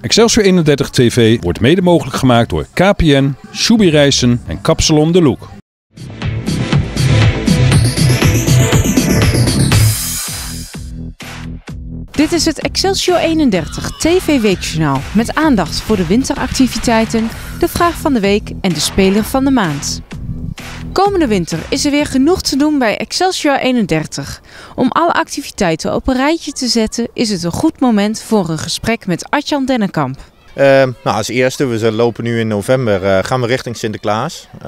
Excelsior 31 TV wordt mede mogelijk gemaakt door KPN, Shubi Reizen en Kapsalon de Look. Dit is het Excelsior 31 TV Weekjournaal met aandacht voor de winteractiviteiten, de vraag van de week en de speler van de maand. Komende winter is er weer genoeg te doen bij Excelsior 31. Om alle activiteiten op een rijtje te zetten is het een goed moment voor een gesprek met Arjan Dennekamp. Uh, nou, als eerste, we lopen nu in november, uh, gaan we richting Sinterklaas. Uh,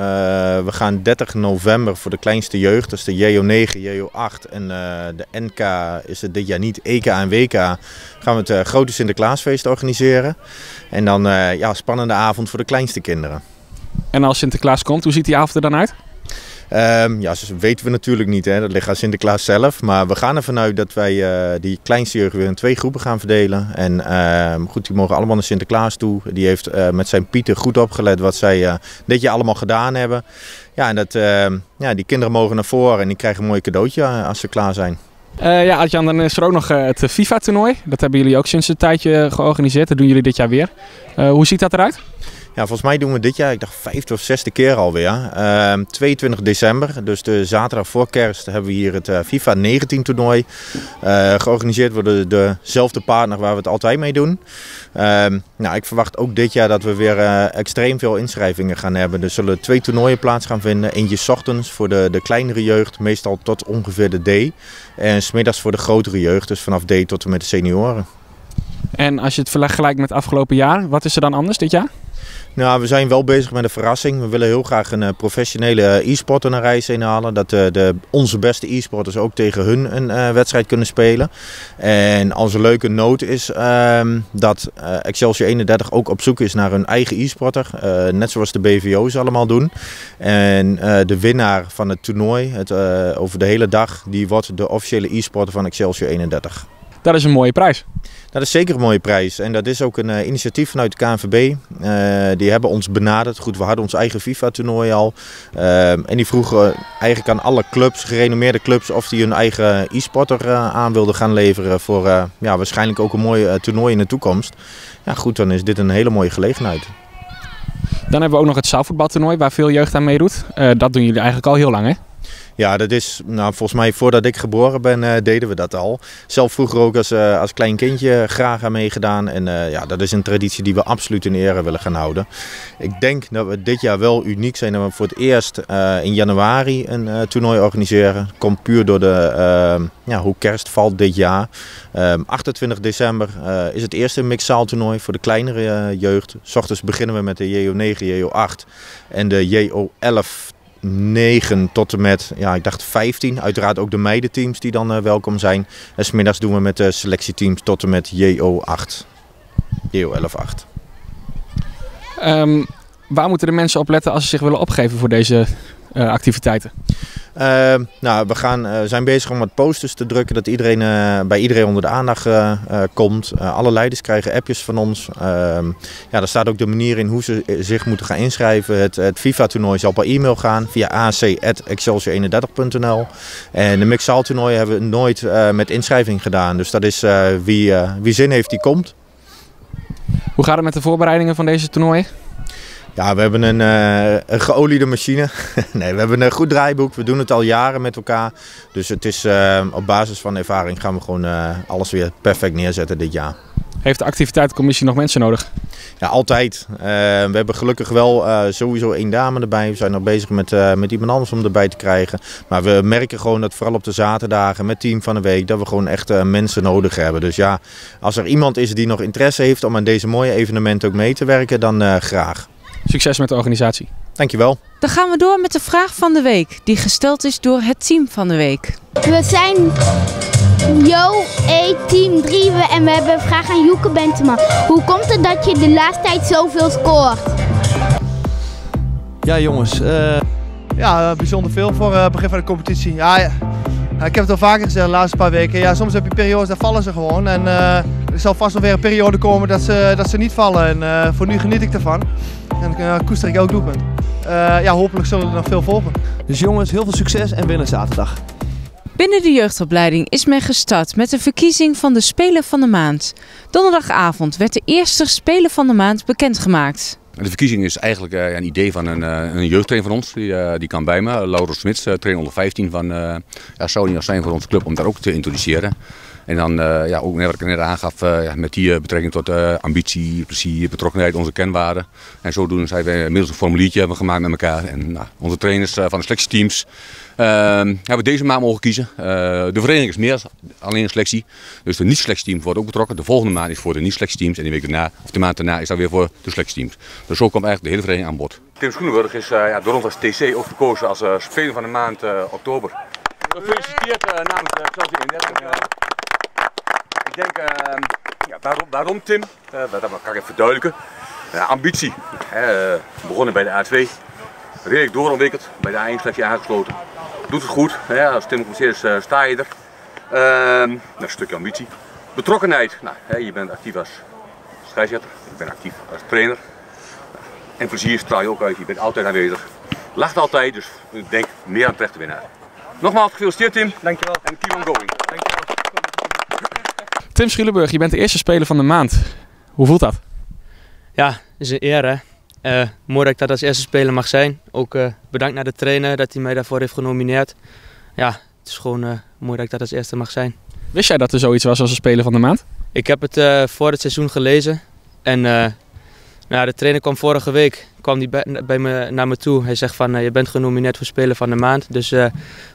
we gaan 30 november voor de kleinste jeugd, dus de JO9, JO8 en de NK is het dit jaar niet, EK en WK. Gaan we het grote Sinterklaasfeest organiseren. En dan ja, spannende avond voor de kleinste kinderen. En als Sinterklaas komt, hoe ziet die avond er dan uit? Um, ja, weten we natuurlijk niet. Hè. Dat ligt aan Sinterklaas zelf. Maar we gaan ervan uit dat wij uh, die kleinste weer in twee groepen gaan verdelen. En uh, goed, die mogen allemaal naar Sinterklaas toe. Die heeft uh, met zijn Pieter goed opgelet wat zij eh, dit jaar allemaal gedaan hebben. Ja, en dat, ehm, ja, die kinderen mogen naar voren en die krijgen een mooi cadeautje als ze klaar zijn. Uh, ja, Adjan, dan is er ook nog uh, het FIFA-toernooi. Dat hebben jullie ook sinds een tijdje georganiseerd. Dat doen jullie dit jaar weer. Hoe ziet dat eruit? Ja, volgens mij doen we dit jaar, ik dacht vijfde of zesde keer alweer. Uh, 22 december, dus de zaterdag voor kerst, hebben we hier het FIFA 19 toernooi. Georganiseerd door de, dezelfde partner waar we het altijd mee doen. Uh, nou, ik verwacht ook dit jaar dat we weer extreem veel inschrijvingen gaan hebben. Er zullen twee toernooien plaats gaan vinden. Eentje ochtends voor de, de kleinere jeugd, meestal tot ongeveer de D. En smiddags voor de grotere jeugd, dus vanaf D tot en met de senioren. En als je het vergelijkt met afgelopen jaar, wat is er dan anders dit jaar? Nou, we zijn wel bezig met een verrassing. We willen heel graag een professionele e-sporter naar reis inhalen. Dat de, de, onze beste e-sporters ook tegen hun een wedstrijd kunnen spelen. En als leuke noot is uh, dat Excelsior 31 ook op zoek is naar hun eigen e-sporter. net zoals de BVO's allemaal doen. En de winnaar van het toernooi het, over de hele dag, die wordt de officiële e-sporter van Excelsior 31. Dat is een mooie prijs. Dat is zeker een mooie prijs. En dat is ook een uh, initiatief vanuit de KNVB. Uh, die hebben ons benaderd. Goed, we hadden ons eigen FIFA-toernooi al. Uh, en die vroegen eigenlijk aan alle clubs, gerenommeerde clubs, of die hun eigen e-sporter aan wilden gaan leveren. Voor ja, waarschijnlijk ook een mooi toernooi in de toekomst. Ja, goed, dan is dit een hele mooie gelegenheid. Dan hebben we ook nog het zaalvoetbaltoernooi waar veel jeugd aan meedoet. dat doen jullie eigenlijk al heel lang, hè? Ja, dat is, nou, volgens mij voordat ik geboren ben, uh, deden we dat al. Zelf vroeger ook als, uh, als klein kindje graag aan meegedaan. En uh, ja, dat is een traditie die we absoluut in ere willen gaan houden. Ik denk dat we dit jaar wel uniek zijn dat we voor het eerst in januari een toernooi organiseren. Komt puur door de, ja, hoe kerst valt dit jaar. 28 december is het eerste mixzaaltoernooi voor de kleinere jeugd. S ochtends beginnen we met de JO9, JO8 en de JO11 9 tot en met, ja, ik dacht 15. Uiteraard ook de meidenteams die dan uh, welkom zijn. En smiddags doen we met de selectieteams tot en met JO8. JO11-8. Um, waar moeten de mensen op letten als ze zich willen opgeven voor deze uh, activiteiten? Uh, nou, we gaan, uh, zijn bezig om wat posters te drukken, dat iedereen uh, bij iedereen onder de aandacht komt. alle leiders krijgen appjes van ons. Ehm, ja, daar staat ook de manier in hoe ze zich moeten gaan inschrijven. Het, het FIFA-toernooi zal per e-mail gaan via ac.excelsior31.nl. En de mixaal-toernooi hebben we nooit met inschrijving gedaan. Dus dat is wie, wie zin heeft, die komt. Hoe gaat het met de voorbereidingen van deze toernooi? Ja, we hebben een, uh, een geoliede machine. nee, we hebben een goed draaiboek. We doen het al jaren met elkaar. Dus het is uh, op basis van ervaring gaan we gewoon uh, alles weer perfect neerzetten dit jaar. Heeft de activiteitencommissie nog mensen nodig? Ja, altijd. we hebben gelukkig wel sowieso één dame erbij. We zijn nog bezig met, met iemand anders om erbij te krijgen. Maar we merken gewoon dat vooral op de zaterdagen met team van de week... dat we gewoon echt mensen nodig hebben. Dus ja, als er iemand is die nog interesse heeft om aan deze mooie evenementen ook mee te werken... dan graag. Succes met de organisatie. Dankjewel. Dan gaan we door met de vraag van de week, die gesteld is door het team van de week. We zijn Yo E Team 3 en we hebben een vraag aan Joeke Bentema. Hoe komt het dat je de laatste tijd zoveel scoort? Ja jongens, uh, ja, bijzonder veel voor het uh, begin van de competitie. Ja, ja, ik heb het al vaker gezegd de laatste paar weken. Ja, soms heb je periodes, daar vallen ze gewoon. En uh, er zal vast nog weer een periode komen dat ze, dat ze niet vallen. En uh, voor nu geniet ik ervan. En uh, koester ik elk doelpunt. Uh, ja, hopelijk zullen er nog veel volgen. Dus jongens, heel veel succes en winnen zaterdag. Binnen de jeugdopleiding is men gestart met de verkiezing van de Speler van de Maand. Donderdagavond werd de eerste Speler van de Maand bekendgemaakt. De verkiezing is eigenlijk uh, een idee van een, uh, een jeugdtrainer van ons. Die, uh, die kan bij me, Laurens Smits, trainer onder 15 van ja, zou niet zijn voor onze club om daar ook te introduceren. En dan uh, ja, ook wat ik net aangaf, uh, ja, met die uh, betrekking tot ambitie, plezier, betrokkenheid, onze kenwaarden. En zodoende zijn we inmiddels een formuliertje hebben gemaakt met elkaar. En nou, onze trainers van de selectieteams ehm, hebben deze maand mogen kiezen. de vereniging is meer alleen een selectie. Dus de niet-selectieteams worden ook betrokken. De volgende maand is voor de niet-selectieteams. En de week daarna, of de maand daarna, is dat weer voor de selectieteams. Dus zo komt eigenlijk de hele vereniging aan bod. Tim Schoenenburg is ja, door ons als TC ook verkozen als speler van de maand oktober. Gefeliciteerd namens de Chelsea 31. Denk, uh, ja, waarom, waarom Tim? Uh, dat kan ik even verduidelijken. Uh, ambitie. Uh, begonnen bij de A2. Redelijk doorontwikkeld. Bij de A1 aangesloten. Doet het goed. Als Tim commissaris uh, sta je er. Ehm, een stukje ambitie. Betrokkenheid. Nou, je bent actief als scheidsrechter. Ik ben actief als trainer. En plezier straal je ook uit. Je bent altijd aanwezig. Lacht altijd. Dus ik denk meer aan terecht te winnen. Nogmaals gefeliciteerd Tim. Dankjewel. En keep on going. Dankjewel. Tim Schielenburg, je bent de eerste speler van de maand. Hoe voelt dat? Ja, is een eer hè. Uh, mooi dat ik dat als eerste speler mag zijn. Ook uh, bedankt naar de trainer dat hij mij daarvoor heeft genomineerd. Ja, het is gewoon uh, mooi dat ik dat als eerste mag zijn. Wist jij dat er zoiets was als een speler van de maand? Ik heb het voor het seizoen gelezen. En nou, de trainer kwam vorige week kwam die bij, bij, me, naar me toe. Hij zegt van je bent genomineerd voor speler van de maand. Dus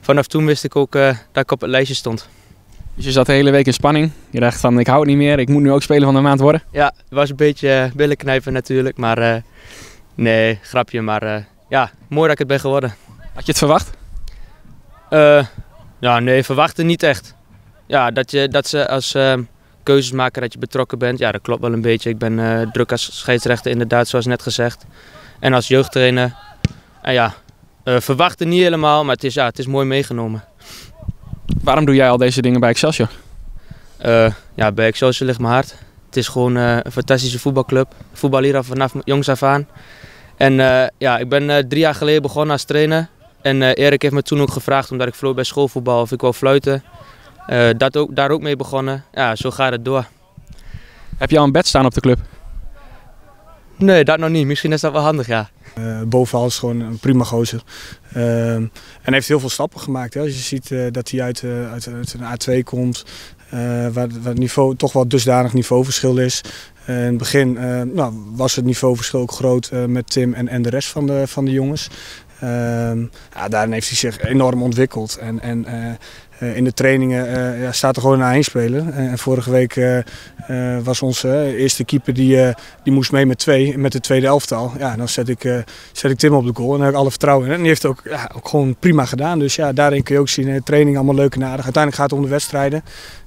vanaf toen wist ik ook dat ik op het lijstje stond. Dus je zat de hele week in spanning. Je dacht van ik hou het niet meer, ik moet nu ook speler van de maand worden. Ja, het was een beetje uh, billen knijpen natuurlijk. Maar uh, nee, grapje. Maar uh, ja, mooi dat ik het ben geworden. Had je het verwacht? ja, nee, verwachten niet echt. Ja, dat, je, dat ze als keuzes maken dat je betrokken bent. Ja, dat klopt wel een beetje. Ik ben druk als scheidsrechter inderdaad, zoals net gezegd. En als jeugdtrainer. En ja, verwachten niet helemaal, maar het is, ja, het is mooi meegenomen. Waarom doe jij al deze dingen bij Excelsior? Uh, ja, bij Excelsior ligt mijn hart. Het is gewoon uh, een fantastische voetbalclub. Voetbal hier vanaf jongs af aan. En uh, ja, ik ben drie jaar geleden begonnen als trainer. En Erik heeft me toen ook gevraagd, omdat ik vloot bij schoolvoetbal, of ik wou fluiten. dat ook, daar ook mee begonnen. Ja, zo gaat het door. Heb je al een bed staan op de club? Nee, dat nog niet. Misschien is dat wel handig, ja. Uh, bovenal is gewoon een prima gozer. Uh, en heeft heel veel stappen gemaakt. Hè. Als je ziet uh, dat hij uit, uit, uit, een A2 komt, waar, waar, het niveau toch wel dusdanig niveauverschil is. in het begin nou, was het niveauverschil ook groot met Tim en, en de rest van de, van de jongens. Ehm, ja, daarin heeft hij zich enorm ontwikkeld. En, en in de trainingen uh, ja, staat er gewoon een speler. En vorige week uh, was onze eerste keeper die, die moest mee met twee, met de tweede elftal. Ja, dan zet ik, zet ik Tim op de goal en daar heb ik alle vertrouwen in. En die heeft ook, ja, ook gewoon prima gedaan. Dus ja, daarin kun je ook zien, training allemaal leuk en aardig. Uiteindelijk gaat het om de wedstrijden.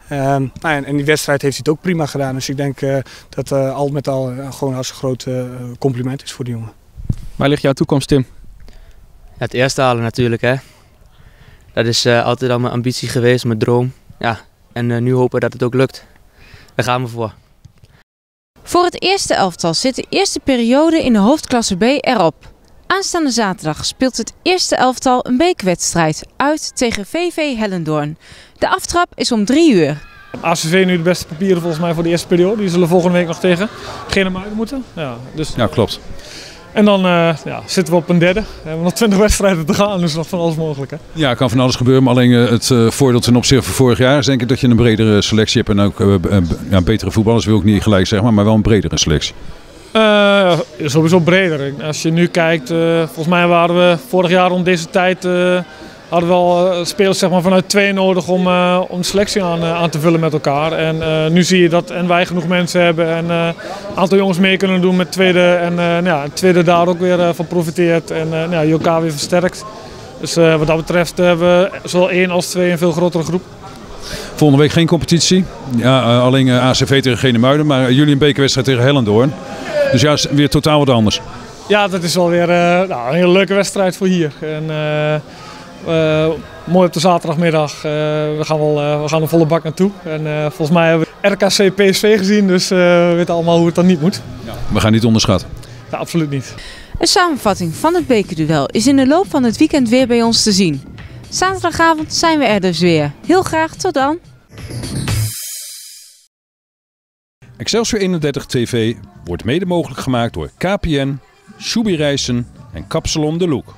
Ehm, nou ja, en die wedstrijd heeft hij het ook prima gedaan. Dus ik denk dat al met al gewoon als een groot compliment is voor die jongen. Waar ligt jouw toekomst, Tim? het eerste halen natuurlijk. Hè. Dat is uh, altijd al mijn ambitie geweest, mijn droom. Ja, en uh, nu hopen dat het ook lukt. Daar gaan we voor. Voor het eerste elftal zit de eerste periode in de hoofdklasse B erop. Aanstaande zaterdag speelt het eerste elftal een beekwedstrijd uit tegen VV Hellendoorn. De aftrap is om drie uur. ACV nu de beste papieren volgens mij voor de eerste periode. Die zullen volgende week nog tegen Genemuiden moeten. Ja, dus... ja klopt. En dan uh, ja, zitten we op een derde. We hebben nog 20 wedstrijden te gaan, dus nog van alles mogelijk. Hè? Ja, kan van alles gebeuren. Maar alleen uh, het uh, voordeel ten opzichte van vorig jaar is denk ik dat je een bredere selectie hebt. En ook ja, betere voetballers wil ik niet gelijk zeggen, maar, maar wel een bredere selectie. sowieso breder. Als je nu kijkt, volgens mij waren we vorig jaar rond deze tijd hadden we al eh, spelers zeg maar, vanuit twee nodig om, uh, om selectie aan, uh, aan te vullen met elkaar. En uh, nu zie je dat en wij genoeg mensen hebben en een aantal jongens mee kunnen doen met tweede. En nou ja, tweede daar ook weer van profiteert en nou ja, je elkaar weer versterkt. Dus wat dat betreft hebben we zowel één als twee een veel grotere groep. Volgende week geen competitie. Ja, alleen ACV tegen Genemuiden, maar jullie een bekerwedstrijd tegen Hellendoorn. Dus ja, weer totaal wat anders. Ja, dat is wel weer nou, een hele leuke wedstrijd voor hier. En, mooi op de zaterdagmiddag. Uh, we, gaan wel, uh, we gaan er volle bak naartoe. En volgens mij hebben we RKC PSV gezien, dus we weten allemaal hoe het dan niet moet. Ja. We gaan niet onderschatten. Ja, absoluut niet. Een samenvatting van het bekerduel is in de loop van het weekend weer bij ons te zien. Zaterdagavond zijn we er dus weer. Heel graag tot dan. Excelsior 31 TV wordt mede mogelijk gemaakt door KPN, Shubi Reizen en Kapsalon de Look.